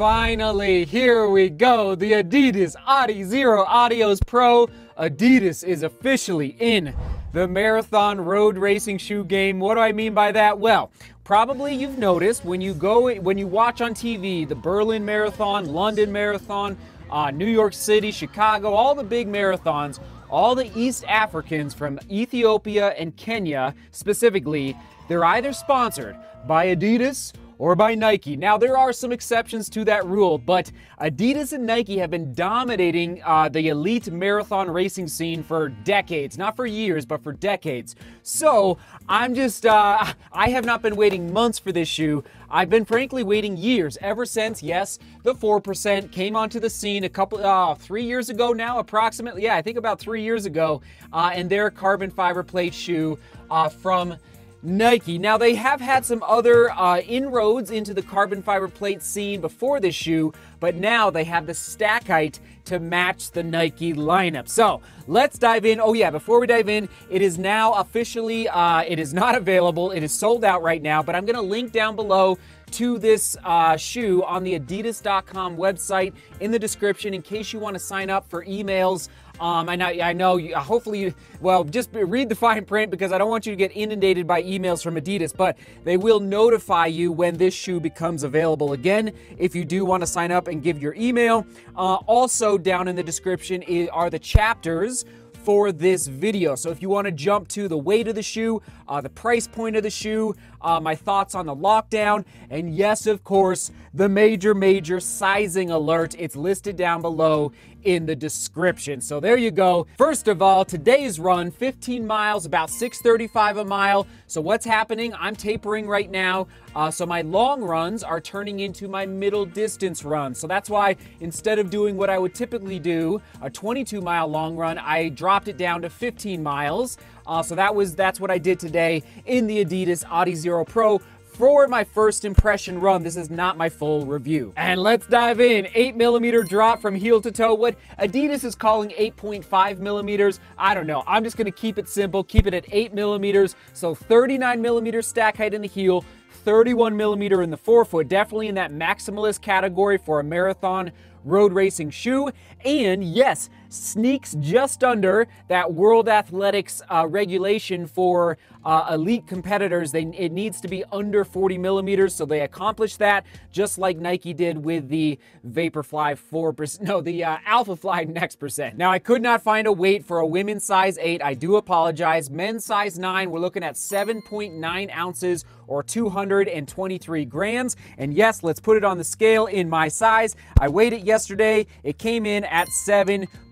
Finally, here we go. The Adidas Adizero Adios Pro. Adidas is officially in the marathon road racing shoe game. What do I mean by that? Well, probably you've noticed when you go when you watch on TV the Berlin Marathon, London Marathon, uh, New York City, Chicago, all the big marathons, all the East Africans from Ethiopia and Kenya specifically, they're either sponsored by Adidas or by Nike. Now, there are some exceptions to that rule, but Adidas and Nike have been dominating uh, the elite marathon racing scene for decades. Not for years, but for decades. So, I'm just, uh, I have not been waiting months for this shoe. I've been frankly waiting years, ever since, yes, the 4% came onto the scene a couple, uh, three years ago now, approximately. Yeah, I think about three years ago. Uh, and their carbon fiber plate shoe uh, from Nike. Now, they have had some other uh, inroads into the carbon fiber plate scene before this shoe, but now they have the stack height to match the Nike lineup. So let's dive in. Oh, yeah, before we dive in, it is now officially, uh, it is not available. It is sold out right now, but I'm going to link down below to this uh, shoe on the adidas.com website in the description in case you want to sign up for emails. Um, and I, I know, you, hopefully, you, well, just read the fine print because I don't want you to get inundated by emails from Adidas, but they will notify you when this shoe becomes available again if you do want to sign up and give your email. Uh, also, down in the description are the chapters for this video. So if you want to jump to the weight of the shoe, uh, the price point of the shoe, uh, my thoughts on the lockdown, and yes, of course, the major, major sizing alert. It's listed down below in the description. So there you go. First of all, today's run, 15 miles, about 635 a mile. So what's happening? I'm tapering right now. Uh, so my long runs are turning into my middle distance runs. So that's why instead of doing what I would typically do, a 22 mile long run, I dropped it down to 15 miles. Uh, so that was that's what I did today in the Adidas Adizero Pro for my first impression run. This is not my full review. And let's dive in. 8 millimeter drop from heel to toe. What Adidas is calling 8.5 millimeters. I don't know. I'm just going to keep it simple, keep it at 8 millimeters. So 39 millimeter stack height in the heel, 31 millimeter in the forefoot. Definitely in that maximalist category for a marathon road racing shoe. And yes, sneaks just under that World Athletics uh, regulation for uh, elite competitors. They, it needs to be under 40 millimeters, so they accomplished that just like Nike did with the Vaporfly 4%, no, the uh, Alphafly Next Percent. Now, I could not find a weight for a women's size 8. I do apologize. Men's size 9, we're looking at 7.9 ounces or 223 grams. And yes, let's put it on the scale in my size. I weighed it yesterday. It came in at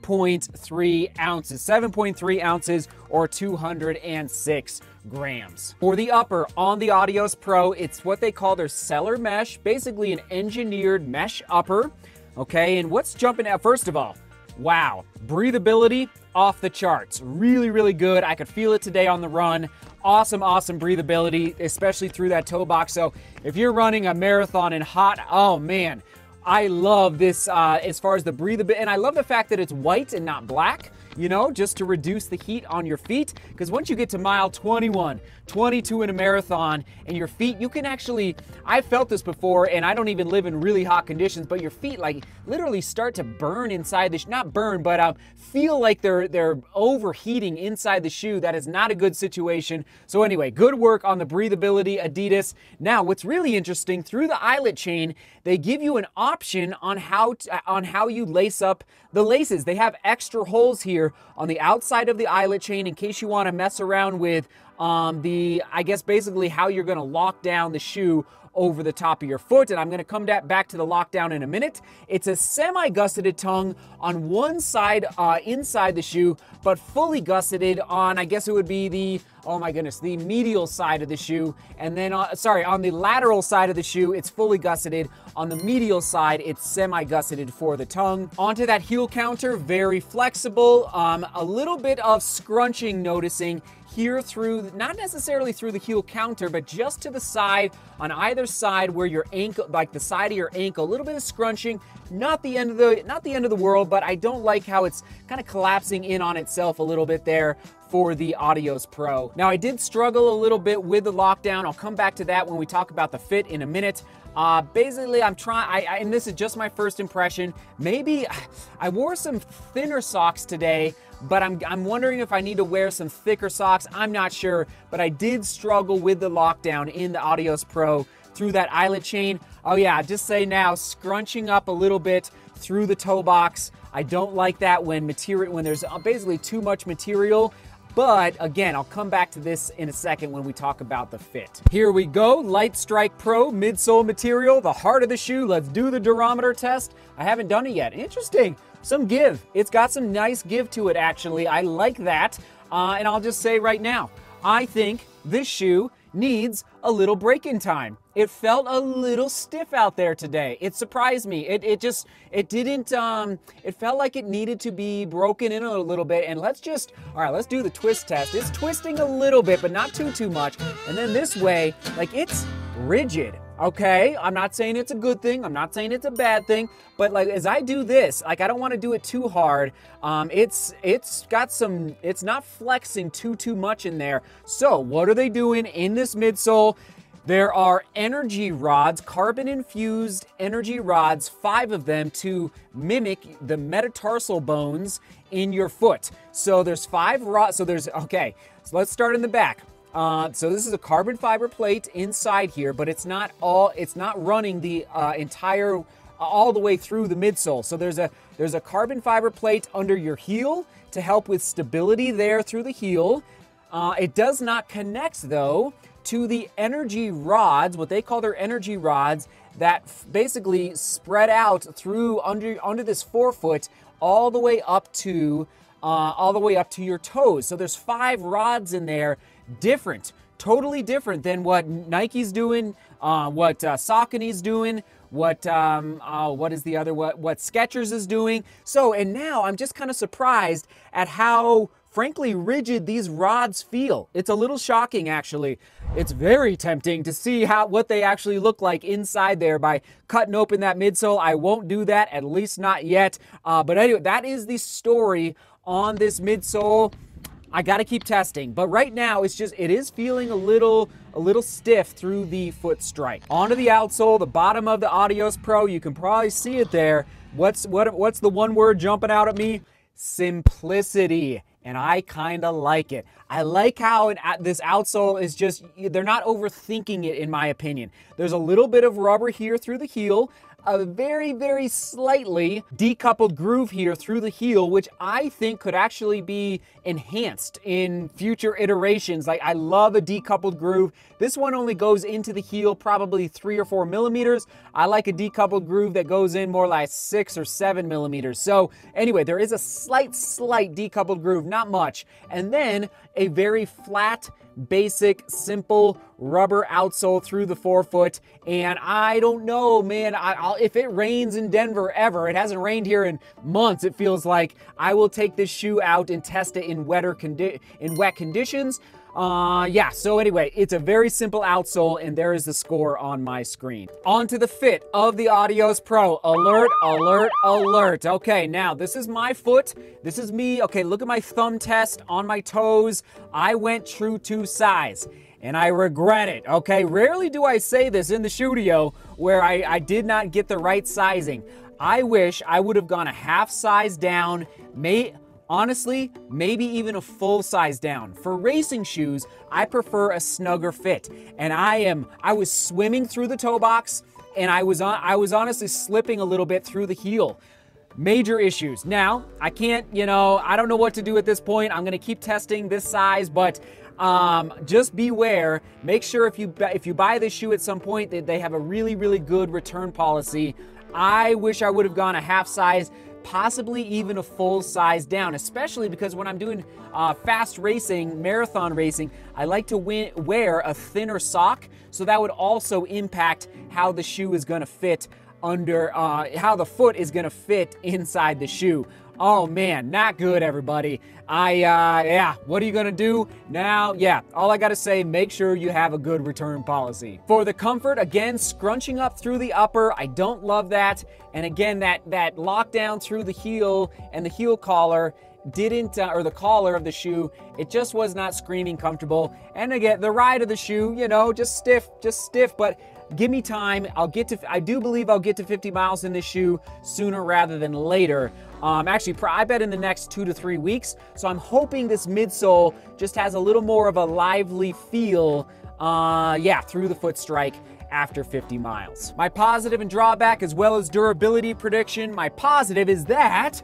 7.3 ounces. 7.3 ounces or 206 grams. For the upper on the Adios Pro, it's what they call their Celermesh, basically an engineered mesh upper. Okay, and what's jumping out first of all? Wow, breathability off the charts. Really, really good. I could feel it today on the run. Awesome, awesome breathability, especially through that toe box. So if you're running a marathon in hot, oh man, I love this uh, as far as the breathability, and I love the fact that it's white and not black you know, just to reduce the heat on your feet. Because once you get to mile 21, 22 in a marathon, and your feet, you can actually, I've felt this before, and I don't even live in really hot conditions, but your feet like literally start to burn inside the, not burn, but um, feel like they're, they're overheating inside the shoe. That is not a good situation. So anyway, good work on the breathability, Adidas. Now, what's really interesting, through the eyelet chain, they give you an option on how, to, on how you lace up the laces. They have extra holes here on the outside of the eyelet chain in case you want to mess around with um, the, I guess basically how you're going to lock down the shoe over the top of your foot. And I'm going to come back to the lockdown in a minute. It's a semi-gusseted tongue on one side uh, inside the shoe, but fully gusseted on, I guess it would be the, oh my goodness, the medial side of the shoe. And then, uh, sorry, on the lateral side of the shoe, it's fully gusseted. On the medial side, it's semi-gusseted for the tongue. Onto that heel counter, very flexible. Um, a little bit of scrunching noticing here through, not necessarily through the heel counter, but just to the side on either side where your ankle, like the side of your ankle, a little bit of scrunching. Not the end of the, not the end of the world, but I don't like how it's kind of collapsing in on itself a little bit there for the Adios Pro. Now, I did struggle a little bit with the lockdown. I'll come back to that when we talk about the fit in a minute. Uh, basically, I'm trying, and this is just my first impression. Maybe I wore some thinner socks today, but I'm, I'm wondering if I need to wear some thicker socks. I'm not sure, but I did struggle with the lockdown in the Adios Pro through that eyelet chain. Oh yeah, just say now, scrunching up a little bit through the toe box. I don't like that when material when there's uh, basically too much material but again, I'll come back to this in a second when we talk about the fit. Here we go, Light Strike Pro midsole material, the heart of the shoe. Let's do the durometer test. I haven't done it yet. Interesting, some give. It's got some nice give to it actually. I like that. Uh, and I'll just say right now, I think this shoe needs a little break-in time. It felt a little stiff out there today. It surprised me. It, it just, it didn't, um, it felt like it needed to be broken in a little bit. And let's just, all right, let's do the twist test. It's twisting a little bit, but not too, too much. And then this way, like it's rigid. Okay, I'm not saying it's a good thing. I'm not saying it's a bad thing. But like as I do this, like I don't want to do it too hard. Um, it's it's got some. It's not flexing too too much in there. So what are they doing in this midsole? There are energy rods, carbon infused energy rods, five of them to mimic the metatarsal bones in your foot. So there's five rods. So there's okay. So let's start in the back. Uh, so this is a carbon fiber plate inside here, but it's not all, it's not running the uh, entire, uh, all the way through the midsole. So there's a, there's a carbon fiber plate under your heel to help with stability there through the heel. Uh, it does not connect though to the energy rods, what they call their energy rods, that basically spread out through under under this forefoot all the way up to uh, all the way up to your toes. So there's five rods in there different, totally different than what Nike's doing, uh, what uh, Saucony's doing, what um, uh, what is the other what what Skechers is doing. So and now I'm just kind of surprised at how frankly rigid these rods feel. It's a little shocking actually. It's very tempting to see how what they actually look like inside there by cutting open that midsole. I won't do that, at least not yet. Uh, but anyway, that is the story on this midsole. I got to keep testing. But right now, it's just, it is feeling a little, a little stiff through the foot strike. Onto the outsole, the bottom of the Adios Pro, you can probably see it there. What's, what, what's the one word jumping out at me? Simplicity. And I kind of like it. I like how this outsole is just, they're not overthinking it in my opinion. There's a little bit of rubber here through the heel a very, very slightly decoupled groove here through the heel, which I think could actually be enhanced in future iterations. Like I love a decoupled groove. This one only goes into the heel probably three or four millimeters. I like a decoupled groove that goes in more like six or seven millimeters. So anyway, there is a slight, slight decoupled groove, not much. And then a very flat, basic, simple rubber outsole through the forefoot. And I don't know, man, I, if it rains in Denver ever, it hasn't rained here in months, it feels like I will take this shoe out and test it in wetter condi- in wet conditions. Uh, yeah, so anyway, it's a very simple outsole, and there is the score on my screen. On to the fit of the Adios Pro. Alert, alert, alert. Okay, now this is my foot. This is me. Okay, look at my thumb test on my toes. I went true to size and I regret it. Okay, rarely do I say this in the studio where I, I did not get the right sizing. I wish I would have gone a half size down, may Honestly, maybe even a full size down. For racing shoes, I prefer a snugger fit. And I am I was swimming through the toe box and I was on I was honestly slipping a little bit through the heel. Major issues. Now, I can't, you know, I don't know what to do at this point. I'm going to keep testing this size, but um, just beware. Make sure if you if you buy this shoe at some point that they have a really really good return policy. I wish I would have gone a half size possibly even a full size down, especially because when I'm doing uh, fast racing, marathon racing, I like to win- wear a thinner sock. So that would also impact how the shoe is going to fit under, uh, how the foot is going to fit inside the shoe. Oh man, not good, everybody. I, uh, yeah, what are you gonna do? Now, yeah, all I gotta say, make sure you have a good return policy. For the comfort, again, scrunching up through the upper, I don't love that. And again, that, that lockdown through the heel and the heel collar, didn't, uh, or the collar of the shoe, it just was not screaming comfortable. And again, the ride of the shoe, you know, just stiff, just stiff, but give me time. I'll get to, I do believe I'll get to 50 miles in this shoe sooner rather than later. Um, actually, I bet in the next two to three weeks. So I'm hoping this midsole just has a little more of a lively feel, uh, yeah, through the foot strike after 50 miles. My positive and drawback, as well as durability prediction, my positive is that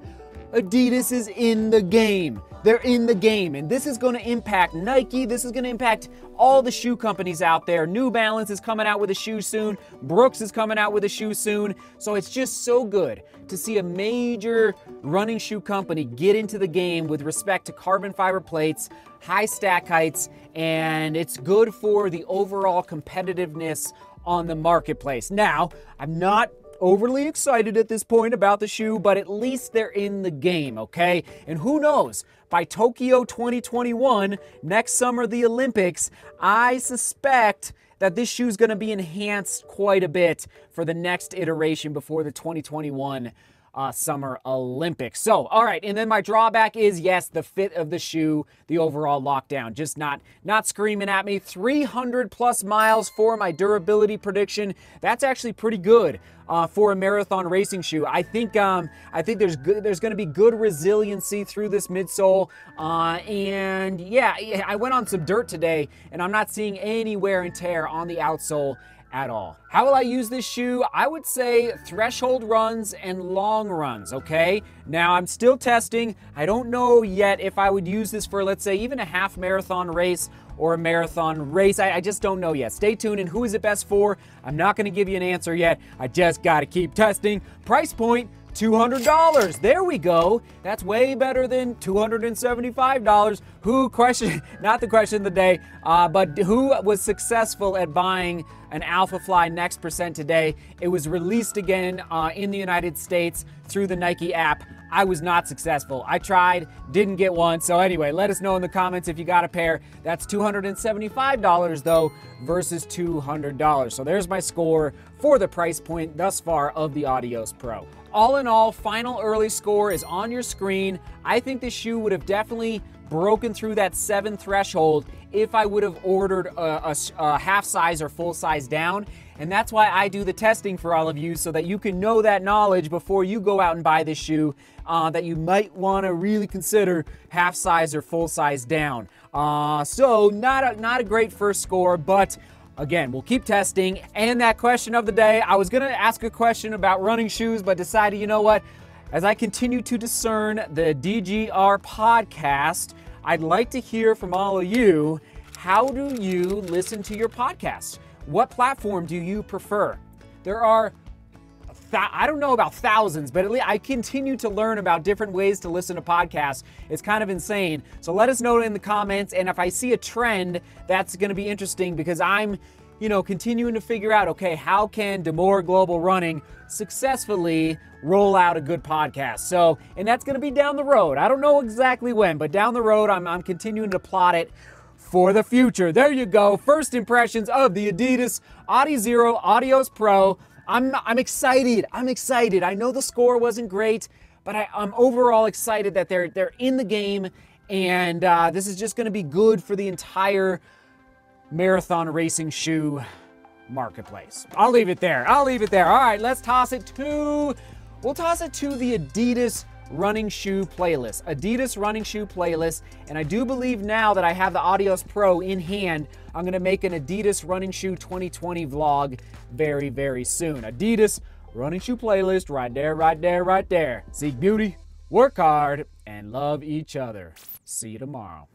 Adidas is in the game. They're in the game, and this is going to impact Nike. This is going to impact all the shoe companies out there. New Balance is coming out with a shoe soon. Brooks is coming out with a shoe soon. So it's just so good to see a major running shoe company get into the game with respect to carbon fiber plates, high stack heights, and it's good for the overall competitiveness on the marketplace. Now, I'm not overly excited at this point about the shoe, but at least they're in the game, okay? And who knows, by Tokyo 2021, next summer, the Olympics, I suspect that this shoe is going to be enhanced quite a bit for the next iteration before the 2021 uh, Summer Olympics. So, all right, and then my drawback is yes, the fit of the shoe, the overall lockdown, just not not screaming at me. 300 plus miles for my durability prediction. That's actually pretty good uh, for a marathon racing shoe. I think um, I think there's good, there's going to be good resiliency through this midsole. Uh, and yeah, I went on some dirt today, and I'm not seeing any wear and tear on the outsole at all. How will I use this shoe? I would say threshold runs and long runs, okay? Now I'm still testing. I don't know yet if I would use this for, let's say, even a half marathon race or a marathon race. I, I just don't know yet. Stay tuned. And who is it best for? I'm not going to give you an answer yet. I just got to keep testing. Price point $200. There we go. That's way better than $275. Who question, not the question of the day, uh, but who was successful at buying an Alphafly Next Percent today? It was released again uh, in the United States through the Nike app. I was not successful. I tried, didn't get one. So anyway, let us know in the comments if you got a pair. That's $275 though versus $200. So there's my score for the price point thus far of the Adios Pro. All in all, final early score is on your screen. I think the shoe would have definitely broken through that seven threshold if I would have ordered a, a, a, half size or full size down. And that's why I do the testing for all of you so that you can know that knowledge before you go out and buy this shoe uh, that you might want to really consider half size or full size down. Uh, so not a, not a great first score, but Again, we'll keep testing. And that question of the day, I was going to ask a question about running shoes, but decided, you know what? As I continue to discern the DGR podcast, I'd like to hear from all of you. How do you listen to your podcast? What platform do you prefer? There are I don't know about thousands, but at least I continue to learn about different ways to listen to podcasts. It's kind of insane. So let us know in the comments. And if I see a trend, that's going to be interesting because I'm, you know, continuing to figure out okay, how can DeMoor Global Running successfully roll out a good podcast? So, and that's going to be down the road. I don't know exactly when, but down the road, I'm, I'm continuing to plot it for the future. There you go. First impressions of the Adidas Adizero Adios Pro. I'm, I'm excited. I'm excited. I know the score wasn't great, but I, am overall excited that they're they're in the game, and uh, this is just going to be good for the entire marathon racing shoe marketplace. I'll leave it there. I'll leave it there. All right, let's toss it to. We'll toss it to the Adidas running shoe playlist. Adidas running shoe playlist. And I do believe now that I have the Adios Pro in hand, I'm going to make an Adidas running shoe 2020 vlog very, very soon. Adidas running shoe playlist right there, right there, right there. Seek beauty, work hard, and love each other. See you tomorrow.